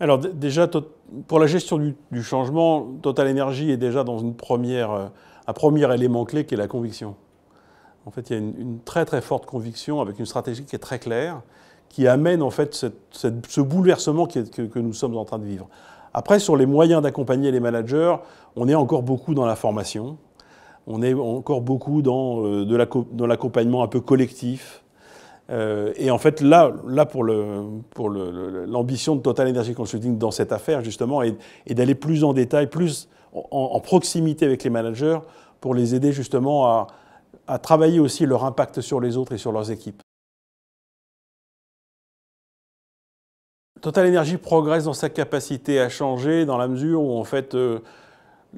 Alors déjà, pour la gestion du, changement, Total Energy est déjà dans euh, un premier élément clé qui est la conviction. En fait, il y a une, très très forte conviction avec une stratégie qui est très claire, qui amène en fait ce bouleversement que, nous sommes en train de vivre. Après, sur les moyens d'accompagner les managers, on est encore beaucoup dans la formation, on est encore beaucoup dans, euh, dans l'accompagnement un peu collectif, euh, et en fait, là, là pour l'ambition pour de Total Energy Consulting dans cette affaire, justement, est, d'aller plus en détail, plus en, proximité avec les managers pour les aider justement à, à travailler aussi leur impact sur les autres et sur leurs équipes. Total Energy progresse dans sa capacité à changer dans la mesure où en fait euh,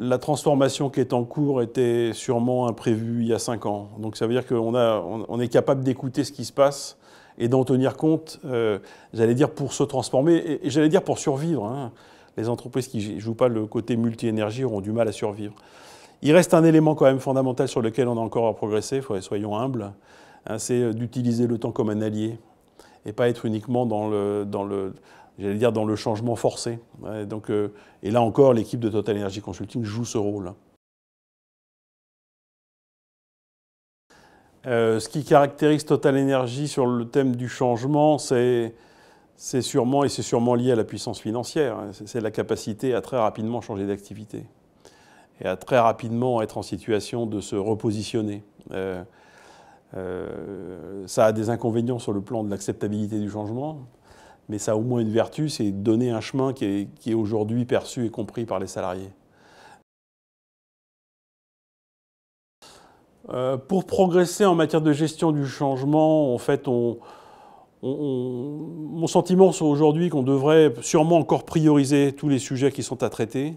la transformation qui est en cours était sûrement imprévue il y a cinq ans. Donc ça veut dire qu'on on est capable d'écouter ce qui se passe et d'en tenir compte, euh, j'allais dire pour se transformer, et, j'allais dire pour survivre. Hein. Les entreprises qui ne jouent pas le côté multi-énergie auront du mal à survivre. Il reste un élément quand même fondamental sur lequel on a encore à progresser, soyons humbles, hein, c'est d'utiliser le temps comme un allié et pas être uniquement dans le, dans le, j'allais dire, dans le changement forcé. donc, euh, et là encore, l'équipe de Total Energy Consulting joue ce rôle. Euh, ce qui caractérise Total Energy sur le thème du changement, c'est sûrement, et c'est sûrement lié à la puissance financière, hein, c'est la capacité à très rapidement changer d'activité et à très rapidement être en situation de se repositionner. Euh, ça a des inconvénients sur le plan de l'acceptabilité du changement, mais ça a au moins une vertu, c'est donner un chemin qui est, aujourd'hui perçu et compris par les salariés. Euh, pour progresser en matière de gestion du changement, en fait, on, mon sentiment c'est aujourd'hui qu'on devrait sûrement encore prioriser tous les sujets qui sont à traiter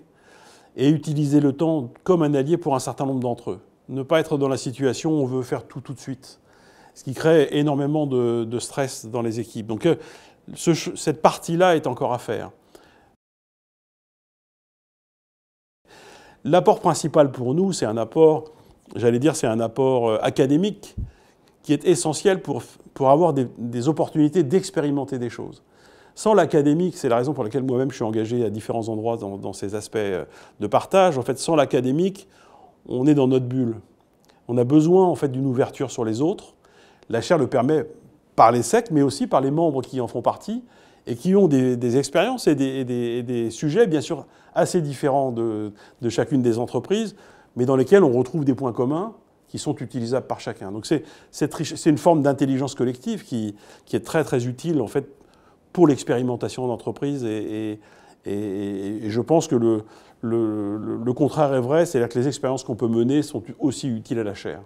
et utiliser le temps comme un allié pour un certain nombre d'entre eux. Ne pas être dans la situation où on veut faire tout tout de suite, ce qui crée énormément de, de stress dans les équipes. Donc cette partie-là est encore à faire. L'apport principal pour nous, c'est un apport, j'allais dire, c'est un apport euh, académique qui est essentiel pour, pour avoir des, opportunités d'expérimenter des choses. Sans l'académique, c'est la raison pour laquelle moi-même je suis engagé à différents endroits dans, dans, ces aspects euh, de partage. En fait, sans l'académique, on est dans notre bulle. On a besoin en fait d'une ouverture sur les autres. La chaire le permet par les sectes, mais aussi par les membres qui en font partie et qui ont des, expériences et des, sujets, bien sûr, assez différents de, chacune des entreprises, mais dans lesquels on retrouve des points communs qui sont utilisables par chacun. Donc c'est une forme d'intelligence collective qui, est très très utile en fait pour l'expérimentation d'entreprise et, je pense que le, le, le contraire est vrai, c'est-à-dire que les expériences qu'on peut mener sont aussi utiles à la chair.